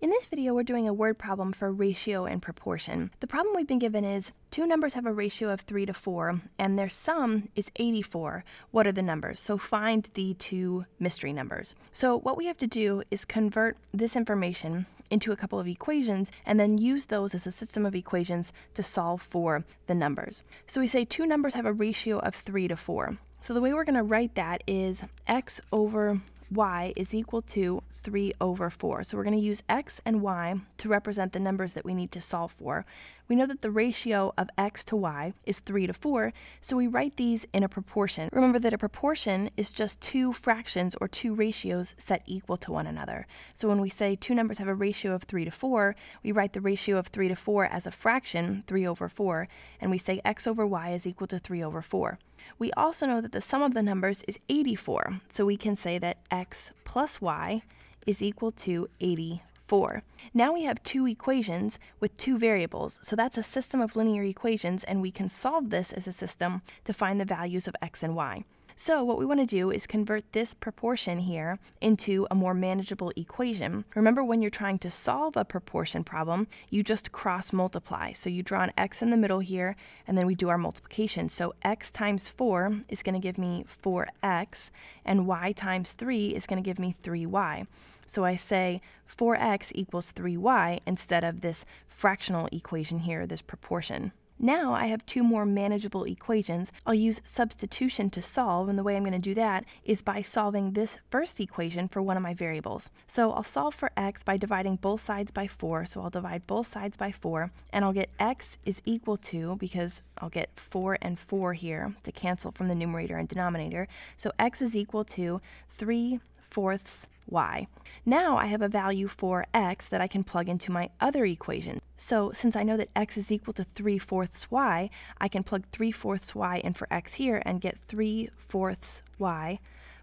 In this video, we're doing a word problem for ratio and proportion. The problem we've been given is two numbers have a ratio of 3 to 4, and their sum is 84. What are the numbers? So find the two mystery numbers. So what we have to do is convert this information into a couple of equations and then use those as a system of equations to solve for the numbers. So we say two numbers have a ratio of 3 to 4. So the way we're going to write that is x over y is equal to 3 over 4. So we're going to use x and y to represent the numbers that we need to solve for. We know that the ratio of x to y is 3 to 4, so we write these in a proportion. Remember that a proportion is just two fractions or two ratios set equal to one another. So when we say two numbers have a ratio of 3 to 4, we write the ratio of 3 to 4 as a fraction, 3 over 4, and we say x over y is equal to 3 over 4. We also know that the sum of the numbers is 84, so we can say that x plus y is equal to 84. Now we have two equations with two variables, so that's a system of linear equations, and we can solve this as a system to find the values of x and y. So what we want to do is convert this proportion here into a more manageable equation. Remember when you're trying to solve a proportion problem, you just cross multiply. So you draw an x in the middle here, and then we do our multiplication. So x times 4 is going to give me 4x, and y times 3 is going to give me 3y. So I say 4x equals 3y instead of this fractional equation here, this proportion. Now I have two more manageable equations. I'll use substitution to solve, and the way I'm going to do that is by solving this first equation for one of my variables. So I'll solve for x by dividing both sides by 4, so I'll divide both sides by 4, and I'll get x is equal to, because I'll get 4 and 4 here to cancel from the numerator and denominator, so x is equal to 3 fourths y. Now I have a value for x that I can plug into my other equation. So since I know that x is equal to 3 fourths y, I can plug 3 fourths y in for x here and get 3 fourths y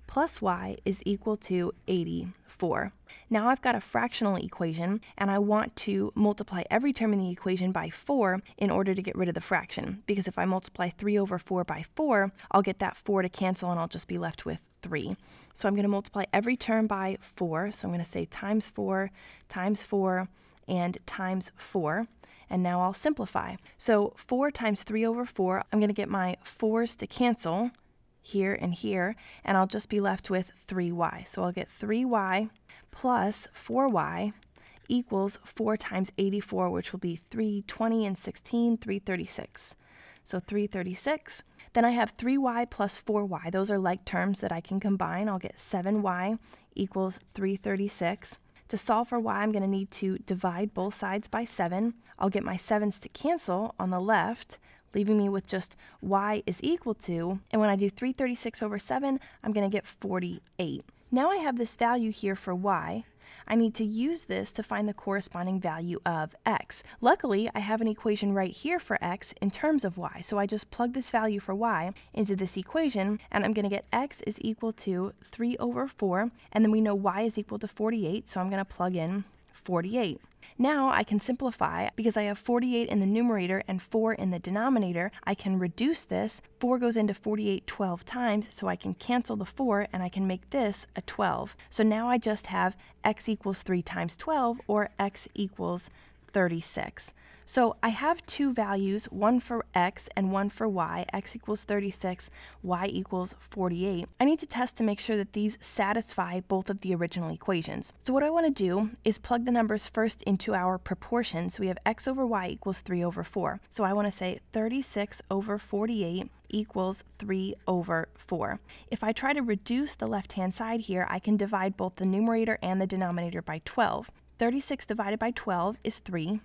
plus y is equal to 84. Now I've got a fractional equation and I want to multiply every term in the equation by 4 in order to get rid of the fraction because if I multiply 3 over 4 by 4, I'll get that 4 to cancel and I'll just be left with 3. So I'm going to multiply every term by 4. So I'm going to say times 4 times 4 and times 4. And now I'll simplify. So 4 times 3 over 4, I'm going to get my 4s to cancel here and here, and I'll just be left with 3y. So I'll get 3y plus 4y equals 4 times 84, which will be 320 and 16, 336. So 336. Then I have 3y plus 4y. Those are like terms that I can combine. I'll get 7y equals 336. To solve for y, I'm going to need to divide both sides by 7. I'll get my 7s to cancel on the left, leaving me with just y is equal to, and when I do 336 over 7, I'm going to get 48. Now I have this value here for y, I need to use this to find the corresponding value of x. Luckily, I have an equation right here for x in terms of y, so I just plug this value for y into this equation, and I'm going to get x is equal to 3 over 4, and then we know y is equal to 48, so I'm going to plug in 48. Now I can simplify because I have 48 in the numerator and 4 in the denominator. I can reduce this. 4 goes into 48 12 times, so I can cancel the 4 and I can make this a 12. So now I just have x equals 3 times 12 or x equals 36. So I have two values, one for x and one for y. x equals 36, y equals 48. I need to test to make sure that these satisfy both of the original equations. So what I want to do is plug the numbers first into our proportion. So we have x over y equals 3 over 4. So I want to say 36 over 48 equals 3 over 4. If I try to reduce the left-hand side here, I can divide both the numerator and the denominator by 12. 36 divided by 12 is 3.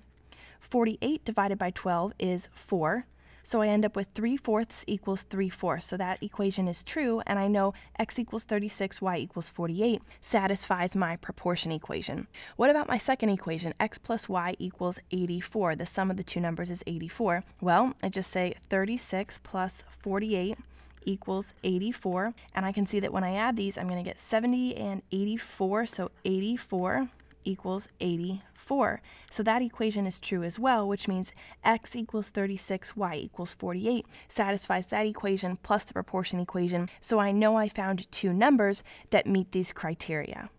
48 divided by 12 is 4. So I end up with 3 fourths equals 3 fourths. So that equation is true, and I know x equals 36, y equals 48 satisfies my proportion equation. What about my second equation, x plus y equals 84? The sum of the two numbers is 84. Well, I just say 36 plus 48 equals 84, and I can see that when I add these, I'm going to get 70 and 84, so 84 equals 84. So that equation is true as well, which means x equals 36, y equals 48 satisfies that equation plus the proportion equation. So I know I found two numbers that meet these criteria.